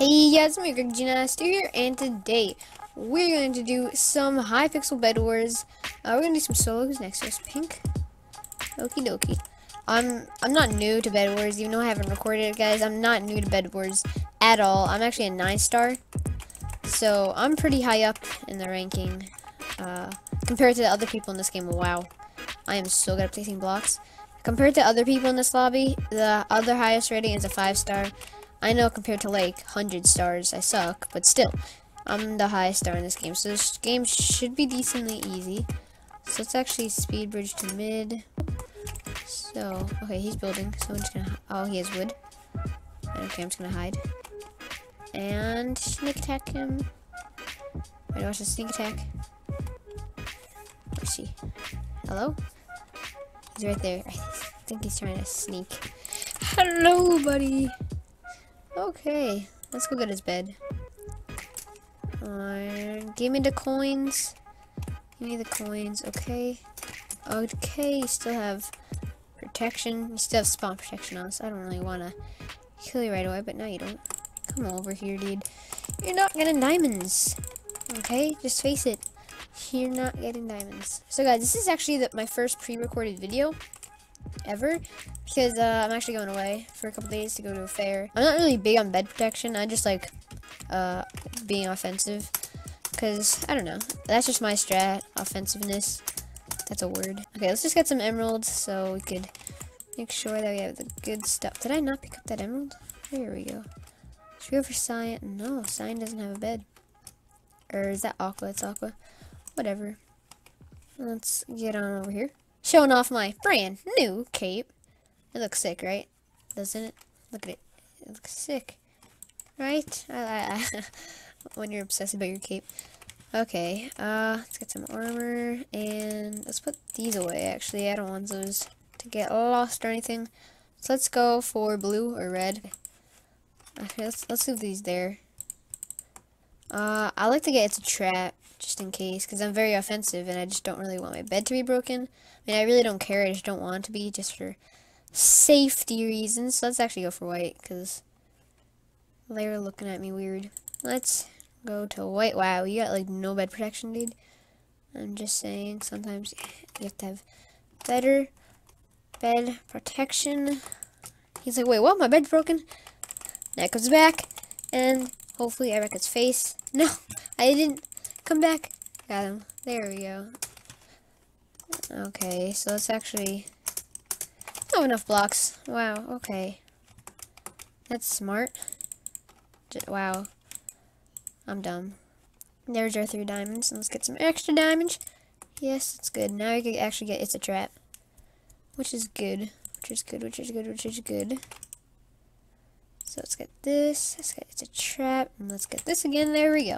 Hey guys, I'm Gnice here, and today we're going to do some Hypixel Bed Wars. Uh, we're going to do some solos next to. Pink. Okie dokie. I'm, I'm not new to Bed Wars, even though I haven't recorded it, guys. I'm not new to Bed Wars at all. I'm actually a 9-star. So, I'm pretty high up in the ranking uh, compared to the other people in this game. Wow. I am so good at placing blocks. Compared to other people in this lobby, the other highest rating is a 5-star. I know compared to like 100 stars, I suck, but still, I'm the highest star in this game. So this game should be decently easy. So let's actually speed bridge to mid. So, okay, he's building. So I'm just gonna, oh, he has wood. Okay, I'm just gonna hide. And sneak attack him. Wait, watch the sneak attack. Where's he? Hello? He's right there. I think he's trying to sneak. Hello, buddy. Okay, let's go get his bed. Uh, give me the coins. Give me the coins. Okay. Okay, you still have protection. You still have spawn protection on, so I don't really want to kill you right away, but now you don't. Come over here, dude. You're not getting diamonds. Okay, just face it. You're not getting diamonds. So guys, this is actually the, my first pre-recorded video ever because uh, I'm actually going away for a couple days to go to a fair. I'm not really big on bed protection. I just like uh, being offensive because I don't know. That's just my strat. Offensiveness. That's a word. Okay, let's just get some emeralds so we could make sure that we have the good stuff. Did I not pick up that emerald? There we go. Should we go for Cyan? No, Cyan doesn't have a bed. Or is that Aqua? It's Aqua. Whatever. Let's get on over here. Showing off my brand new cape. It looks sick, right? Doesn't it? Look at it. It looks sick. Right? when you're obsessed about your cape. Okay, uh, let's get some armor, and let's put these away, actually. I don't want those to get lost or anything. So let's go for blue or red. Okay, let's, let's leave these there. Uh, I like to get a trap, just in case, because I'm very offensive, and I just don't really want my bed to be broken. I mean, I really don't care, I just don't want to be, just for safety reasons. So let's actually go for white, because they're looking at me weird. Let's go to white. Wow, you got, like, no bed protection, dude. I'm just saying, sometimes you have to have better bed protection. He's like, wait, what? My bed's broken? That comes back, and hopefully I wreck his face. No, I didn't. Come back. Got him. There we go. Okay, so let's actually... Not enough blocks. Wow, okay. That's smart. J wow. I'm dumb. There's our three diamonds. Let's get some extra diamonds. Yes, it's good. Now we can actually get it's a trap. Which is good. Which is good, which is good, which is good. So let's get this. Let's get it's a trap. And let's get this again. There we go.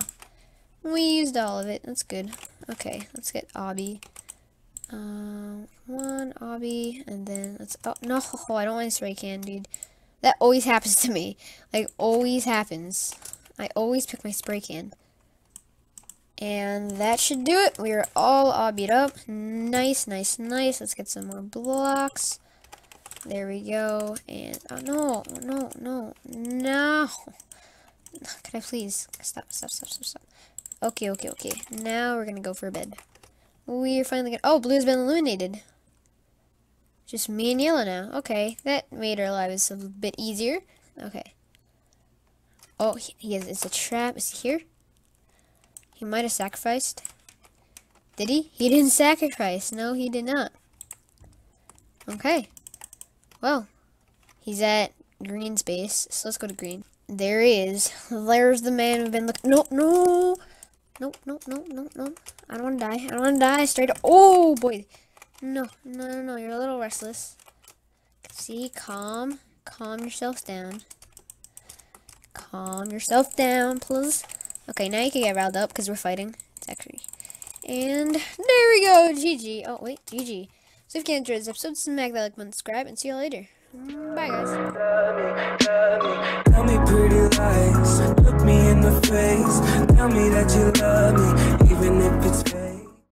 We used all of it. That's good. Okay, let's get Obby. Um, one obby, and then let's. Oh no, I don't want to spray can, dude. That always happens to me. Like always happens. I always pick my spray can. And that should do it. We are all obbied up. Nice, nice, nice. Let's get some more blocks. There we go. And oh no, no, no, no. Can I please stop, stop, stop, stop, stop. Okay, okay, okay. Now we're gonna go for a bed. We're finally gonna- Oh, blue's been eliminated. Just me and yellow now. Okay, that made our lives a bit easier. Okay. Oh, he, he is, it's a trap. Is he here? He might have sacrificed. Did he? He didn't sacrifice. No, he did not. Okay. Well, he's at green space, so let's go to green. There he is. There's the man we've been looking- No, no! Nope, nope, nope, nope, nope. I don't want to die. I don't want to die. Straight up. Oh, boy. No, no, no, no. You're a little restless. See, calm. Calm yourself down. Calm yourself down, please. Okay, now you can get riled up because we're fighting. It's actually. And there we go. GG. Oh, wait. GG. So if you enjoyed this episode, smack that like button, subscribe, and see you later. Bye, guys. Tell me pretty lies, look me in the face, tell me that you love me, even if it's fake.